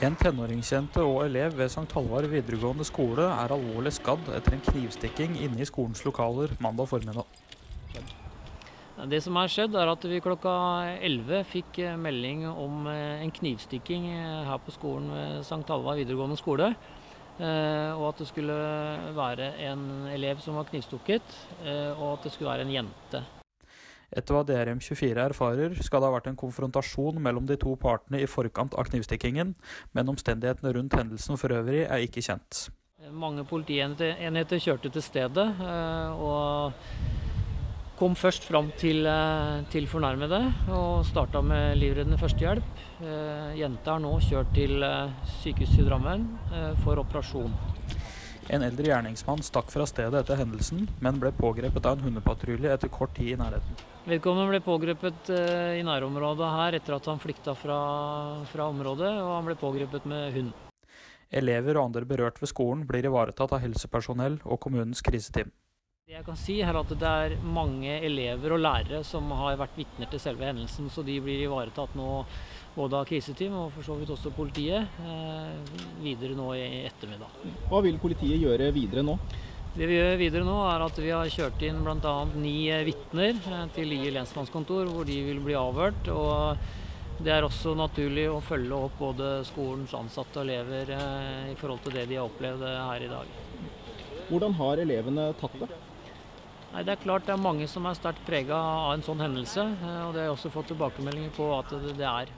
En tenåringsjente og elev ved St. Halvard videregående skole er alvorlig skadd etter en knivstikking inne i skolens lokaler mandag formiddag. Det som har skjedd, er at vi klokka 11 fikk eh, melding om eh, en knivstikking eh, her på skolen ved St. Halvard videregående skole. Og at det skulle være en elev som var knivstukket, og at det skulle være en jente. Etter hva DRM24 erfarer, skal det ha vært en konfrontasjon mellom de to partene i forkant av knivstikkingen, men omstendighetene rundt hendelsen for øvrig er ikke kjent. Mange politienheter kjørte til stedet eh, og kom først fram til, eh, til fornærmede og starta med livreddende førstehjelp. Eh, jenta er nå kjørt til sykehuset i Drammen for operasjon. En eldre gjerningsmann stakk fra stedet etter hendelsen, men ble pågrepet av en hundepatrulje etter kort tid i nærheten. Vedkommende ble pågrepet eh, i nærområdet her etter at han flykta fra, fra området, og han ble pågrepet med hund. Elever og andre berørt ved skolen blir ivaretatt av helsepersonell og kommunens kriseteam. Det jeg kan si er at Det er mange elever og lærere som har vært vitner til selve hendelsen. Så de blir ivaretatt nå både av kriseteam og for så vidt også politiet eh, videre nå i ettermiddag. Hva vil politiet gjøre videre nå? Det vi gjør videre nå er at Vi har kjørt inn bl.a. ni vitner eh, til Lier lensmannskontor, hvor de vil bli avhørt. og Det er også naturlig å følge opp både skolens ansatte og elever eh, i forhold til det de har opplevd her i dag. Hvordan har elevene tatt det? Nei, Det er klart det er mange som er sterkt prega av en sånn hendelse. Eh, og Det har jeg også fått tilbakemeldinger på at det er.